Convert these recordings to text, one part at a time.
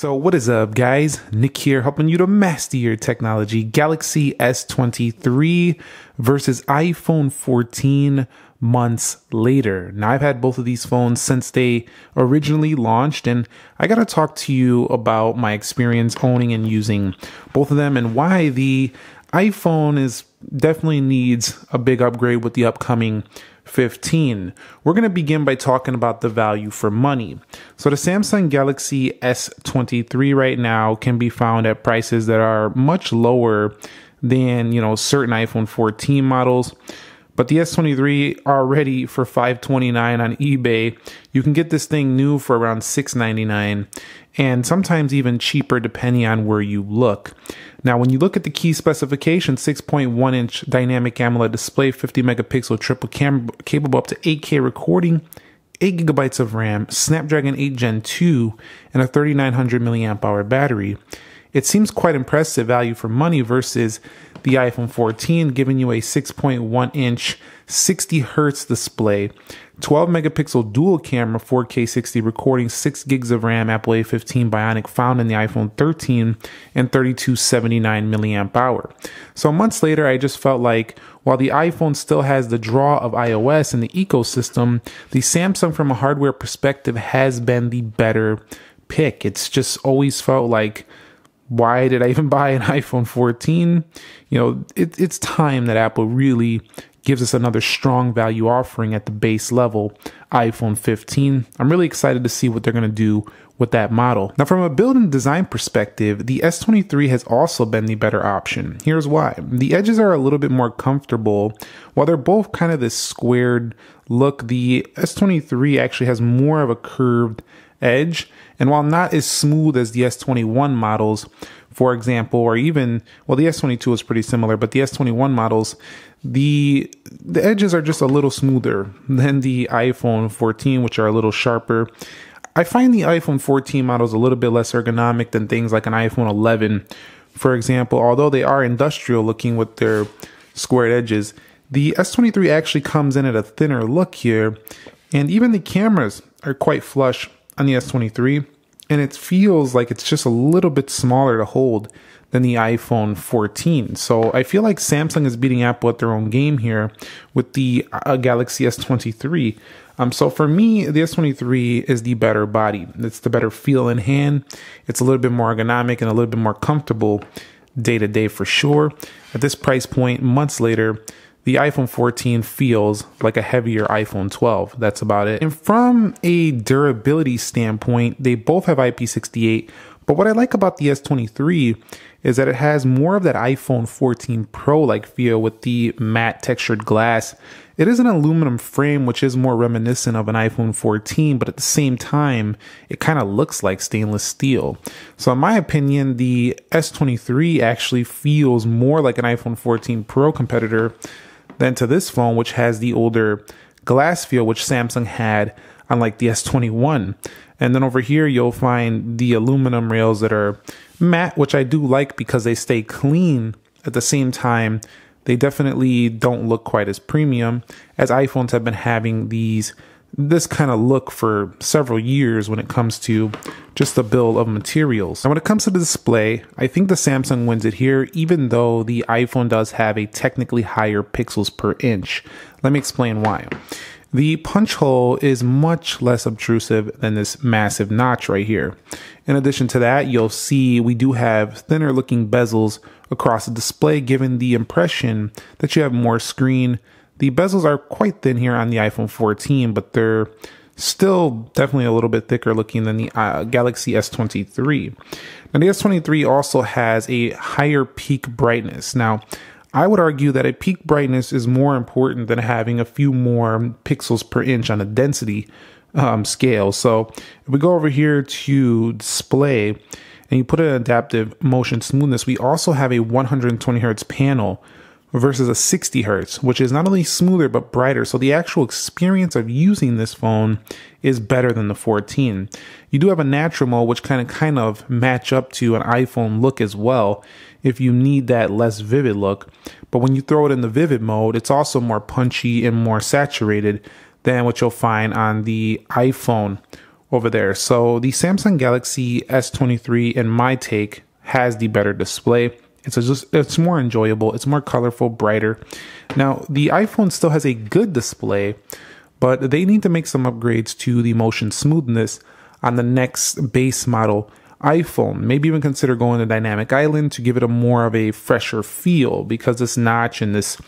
So, what is up, guys? Nick here, helping you to master your technology. Galaxy S23 versus iPhone 14 months later. Now, I've had both of these phones since they originally launched, and I got to talk to you about my experience owning and using both of them and why the iPhone is definitely needs a big upgrade with the upcoming 15. We're going to begin by talking about the value for money. So the Samsung Galaxy S23 right now can be found at prices that are much lower than, you know, certain iPhone 14 models. But the S23 already for 529 on eBay. You can get this thing new for around 699 and sometimes even cheaper depending on where you look. Now, when you look at the key specifications, 6.1 inch dynamic AMOLED display, 50 megapixel triple camera capable up to 8K recording, 8 gigabytes of RAM, Snapdragon 8 Gen 2, and a 3900 milliamp hour battery. It seems quite impressive value for money versus the iPhone 14, giving you a 6.1 inch 60 hertz display, 12 megapixel dual camera, 4K 60 recording, 6 gigs of RAM, Apple A15 Bionic found in the iPhone 13, and 3279 milliamp hour. So months later, I just felt like while the iPhone still has the draw of iOS and the ecosystem, the Samsung from a hardware perspective has been the better pick. It's just always felt like why did I even buy an iPhone 14? You know, it, it's time that Apple really gives us another strong value offering at the base level iPhone 15. I'm really excited to see what they're going to do with that model. Now, from a build and design perspective, the S23 has also been the better option. Here's why. The edges are a little bit more comfortable. While they're both kind of this squared look, the S23 actually has more of a curved edge. And while not as smooth as the S21 models, for example, or even, well, the S22 is pretty similar, but the S21 models, the the edges are just a little smoother than the iPhone 14, which are a little sharper. I find the iPhone 14 models a little bit less ergonomic than things like an iPhone 11, for example. Although they are industrial looking with their squared edges, the S23 actually comes in at a thinner look here, and even the cameras are quite flush on the S23, and it feels like it's just a little bit smaller to hold than the iPhone 14. So I feel like Samsung is beating Apple at their own game here with the uh, Galaxy S23. Um, so for me, the S23 is the better body. It's the better feel in hand. It's a little bit more ergonomic and a little bit more comfortable day to day for sure. At this price point, months later, the iPhone 14 feels like a heavier iPhone 12. That's about it. And from a durability standpoint, they both have IP68. But what I like about the S23 is that it has more of that iPhone 14 Pro like feel with the matte textured glass. It is an aluminum frame, which is more reminiscent of an iPhone 14, but at the same time, it kind of looks like stainless steel. So, in my opinion, the S23 actually feels more like an iPhone 14 Pro competitor than to this phone, which has the older glass feel, which Samsung had on like the S21. And then over here, you'll find the aluminum rails that are matte, which I do like because they stay clean at the same time. They definitely don't look quite as premium as iPhones have been having these this kind of look for several years when it comes to just the bill of materials. And when it comes to the display, I think the Samsung wins it here, even though the iPhone does have a technically higher pixels per inch. Let me explain why. The punch hole is much less obtrusive than this massive notch right here. In addition to that, you'll see we do have thinner looking bezels across the display, giving the impression that you have more screen the bezels are quite thin here on the iPhone 14, but they're still definitely a little bit thicker looking than the uh, Galaxy S23. Now, the S23 also has a higher peak brightness. Now, I would argue that a peak brightness is more important than having a few more pixels per inch on a density um, scale. So, if we go over here to display and you put an adaptive motion smoothness, we also have a 120 hertz panel versus a 60 hertz, which is not only smoother but brighter. So the actual experience of using this phone is better than the 14. You do have a natural mode, which kind of kind of match up to an iPhone look as well. If you need that less vivid look, but when you throw it in the vivid mode, it's also more punchy and more saturated than what you'll find on the iPhone over there. So the Samsung Galaxy S23, in my take, has the better display. It's just it's more enjoyable. It's more colorful, brighter. Now the iPhone still has a good display, but they need to make some upgrades to the motion smoothness on the next base model iPhone. Maybe even consider going to Dynamic Island to give it a more of a fresher feel because this notch and this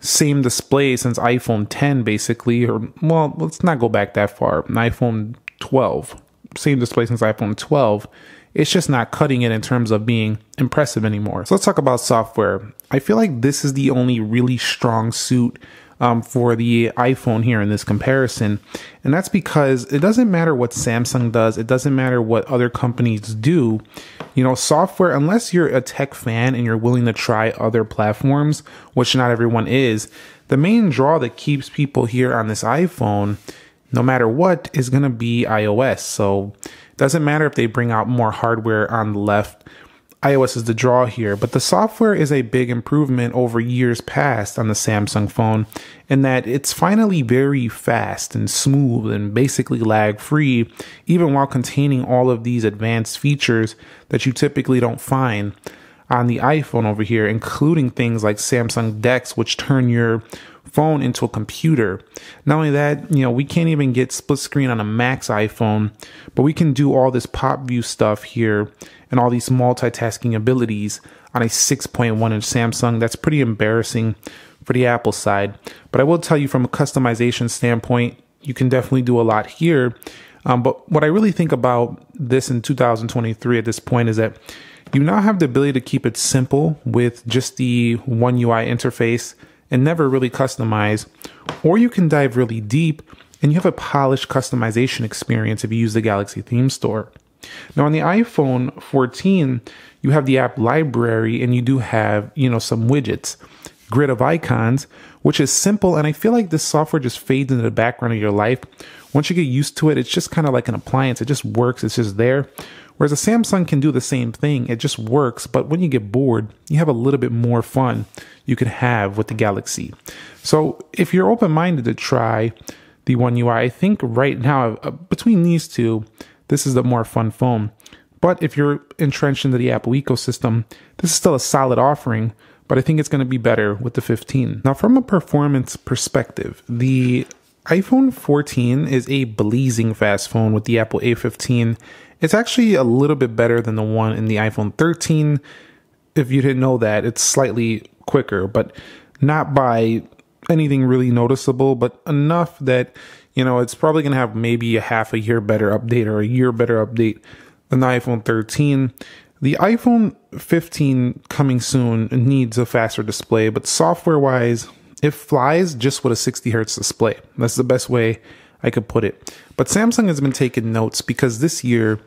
same display since iPhone 10 basically, or well, let's not go back that far. iPhone 12, same display since iPhone 12. It's just not cutting it in terms of being impressive anymore. So let's talk about software. I feel like this is the only really strong suit um, for the iPhone here in this comparison. And that's because it doesn't matter what Samsung does, it doesn't matter what other companies do. You know, software, unless you're a tech fan and you're willing to try other platforms, which not everyone is, the main draw that keeps people here on this iPhone, no matter what, is going to be iOS. So doesn't matter if they bring out more hardware on the left. iOS is the draw here, but the software is a big improvement over years past on the Samsung phone in that it's finally very fast and smooth and basically lag free, even while containing all of these advanced features that you typically don't find on the iPhone over here, including things like Samsung DeX, which turn your phone into a computer. Not only that, you know, we can't even get split screen on a Max iPhone, but we can do all this pop view stuff here and all these multitasking abilities on a 6.1 inch Samsung. That's pretty embarrassing for the Apple side. But I will tell you from a customization standpoint, you can definitely do a lot here. Um, but what I really think about this in 2023 at this point is that you now have the ability to keep it simple with just the one UI interface and never really customize, or you can dive really deep and you have a polished customization experience if you use the Galaxy Theme Store. Now on the iPhone 14, you have the app library and you do have, you know, some widgets, grid of icons, which is simple and I feel like this software just fades into the background of your life. Once you get used to it, it's just kind of like an appliance. It just works. It's just there. Whereas a Samsung can do the same thing. It just works, but when you get bored, you have a little bit more fun you could have with the Galaxy. So if you're open minded to try the One UI, I think right now uh, between these two, this is the more fun phone. But if you're entrenched into the Apple ecosystem, this is still a solid offering, but I think it's going to be better with the 15. Now, from a performance perspective, the iPhone 14 is a blazing fast phone with the Apple A15. It's actually a little bit better than the one in the iPhone 13. If you didn't know that, it's slightly quicker, but not by anything really noticeable, but enough that, you know, it's probably going to have maybe a half a year better update or a year better update than the iPhone 13. The iPhone 15 coming soon needs a faster display, but software wise, it flies just with a 60 hertz display. That's the best way I could put it. But Samsung has been taking notes because this year,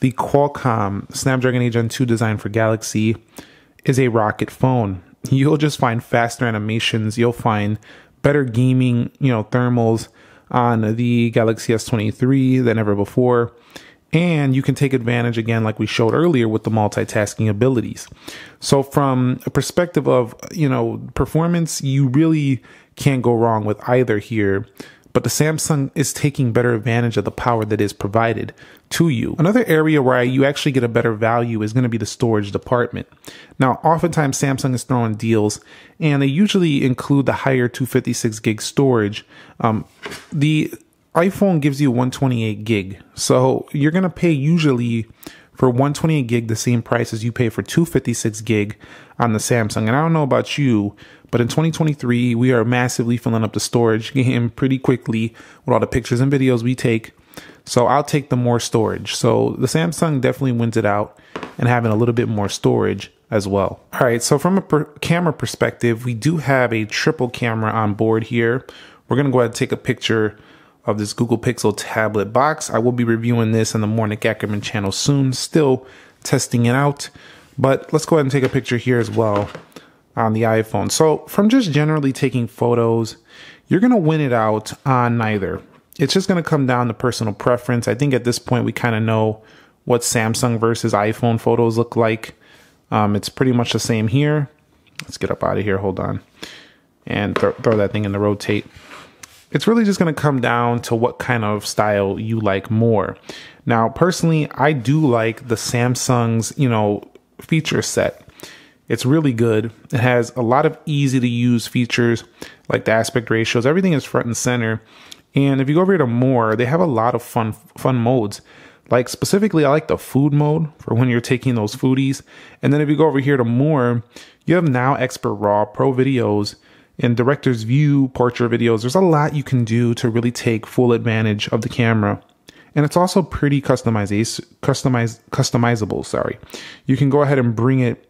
the Qualcomm Snapdragon 8 Gen 2 design for Galaxy is a rocket phone you'll just find faster animations. You'll find better gaming, you know, thermals on the Galaxy S23 than ever before. And you can take advantage again, like we showed earlier, with the multitasking abilities. So, from a perspective of, you know, performance, you really can't go wrong with either here but the Samsung is taking better advantage of the power that is provided to you. Another area where you actually get a better value is going to be the storage department. Now, oftentimes Samsung is throwing deals and they usually include the higher 256 gig storage. Um, the iPhone gives you 128 gig. So you're going to pay usually for 128 gig the same price as you pay for 256 gig on the Samsung. And I don't know about you, but in 2023, we are massively filling up the storage game pretty quickly with all the pictures and videos we take. So I'll take the more storage. So the Samsung definitely wins it out and having a little bit more storage as well. All right, so from a per camera perspective, we do have a triple camera on board here. We're to go ahead and take a picture of this Google Pixel tablet box. I will be reviewing this on the More Nick Ackerman channel soon, still testing it out. But let's go ahead and take a picture here as well on the iPhone. So from just generally taking photos, you're going to win it out on neither. It's just going to come down to personal preference. I think at this point we kind of know what Samsung versus iPhone photos look like. Um, it's pretty much the same here. Let's get up out of here. Hold on. And th throw that thing in the rotate. It's really just going to come down to what kind of style you like more. Now, personally, I do like the Samsung's, you know, feature set. It's really good. It has a lot of easy to use features like the aspect ratios. Everything is front and center. And if you go over here to more, they have a lot of fun fun modes. Like specifically, I like the food mode for when you're taking those foodies. And then if you go over here to more, you have now expert raw pro videos and director's view portrait videos. There's a lot you can do to really take full advantage of the camera. And it's also pretty customize, customizable. Sorry, you can go ahead and bring it.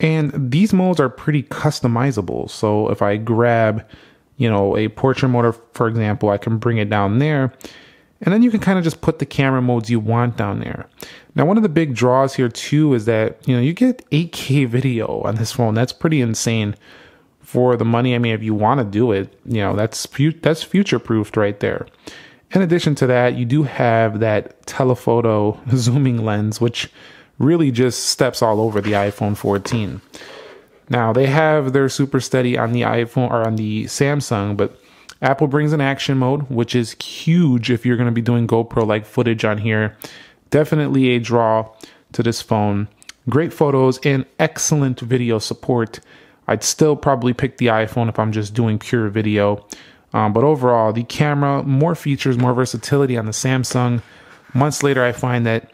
And these modes are pretty customizable. So if I grab, you know, a portrait mode, for example, I can bring it down there and then you can kind of just put the camera modes you want down there. Now, one of the big draws here too is that, you know, you get 8K video on this phone. That's pretty insane for the money. I mean, if you want to do it, you know, that's that's future proofed right there. In addition to that, you do have that telephoto zooming lens, which really just steps all over the iPhone 14. Now, they have their super steady on the iPhone or on the Samsung, but Apple brings an action mode, which is huge if you're going to be doing GoPro like footage on here. Definitely a draw to this phone. Great photos and excellent video support. I'd still probably pick the iPhone if I'm just doing pure video. Um, but overall, the camera, more features, more versatility on the Samsung. Months later, I find that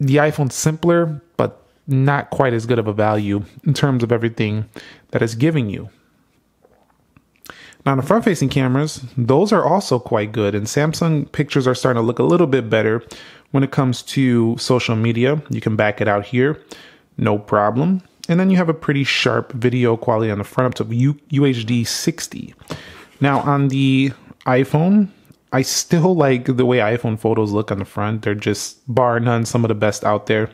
the iPhone's simpler, but not quite as good of a value in terms of everything that it's giving you. Now, the front facing cameras, those are also quite good, and Samsung pictures are starting to look a little bit better when it comes to social media. You can back it out here, no problem. And then you have a pretty sharp video quality on the front up to U- UHD 60. Now, on the iPhone, I still like the way iPhone photos look on the front. They're just bar none some of the best out there.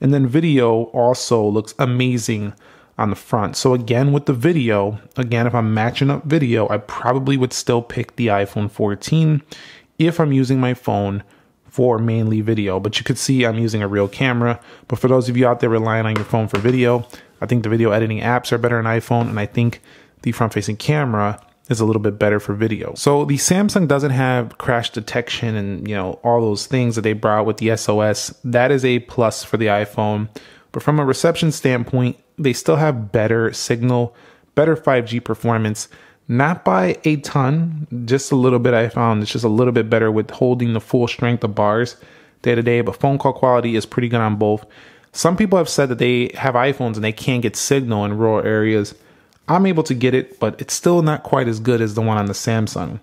And then video also looks amazing on the front. So again, with the video, again, if I'm matching up video, I probably would still pick the iPhone 14 if I'm using my phone for mainly video. But you could see I'm using a real camera. But for those of you out there relying on your phone for video, I think the video editing apps are better on iPhone, and I think the front-facing camera is a little bit better for video. So the Samsung doesn't have crash detection and you know all those things that they brought with the SOS. That is a plus for the iPhone. But from a reception standpoint, they still have better signal, better 5G performance. Not by a ton, just a little bit. I found it's just a little bit better with holding the full strength of bars day to day, but phone call quality is pretty good on both. Some people have said that they have iPhones and they can't get signal in rural areas. I'm able to get it, but it's still not quite as good as the one on the Samsung.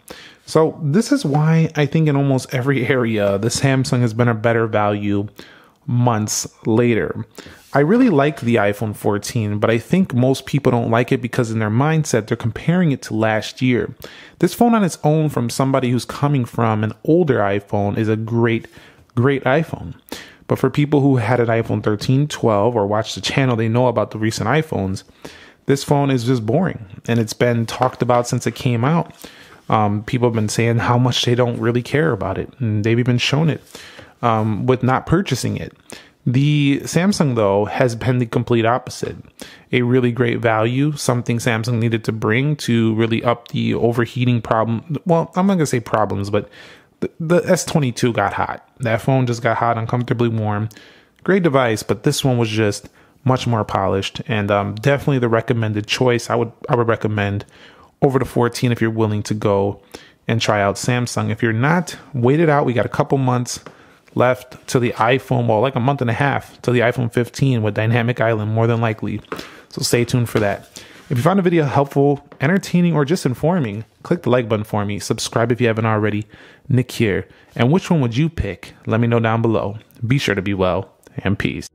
So, this is why I think in almost every area, the Samsung has been a better value months later. I really like the iPhone 14, but I think most people don't like it because in their mindset, they're comparing it to last year. This phone on its own from somebody who's coming from an older iPhone is a great, great iPhone. But for people who had an iPhone 13, 12, or watched the channel, they know about the recent iPhones. This phone is just boring and it's been talked about since it came out. Um, people have been saying how much they don't really care about it, and they've even shown it um, with not purchasing it. The Samsung, though, has been the complete opposite. A really great value, something Samsung needed to bring to really up the overheating problem. Well, I'm not going to say problems, but the, the S22 got hot. That phone just got hot, uncomfortably warm. Great device, but this one was just much more polished and um, definitely the recommended choice. I would I would recommend over the 14 if you're willing to go and try out Samsung. If you're not, wait it out. We got a couple months left to the iPhone, well, like a month and a half to the iPhone 15 with Dynamic Island, more than likely. So stay tuned for that. If you found the video helpful, entertaining, or just informing, click the like button for me. Subscribe if you haven't already. Nick here. And which one would you pick? Let me know down below. Be sure to be well and peace.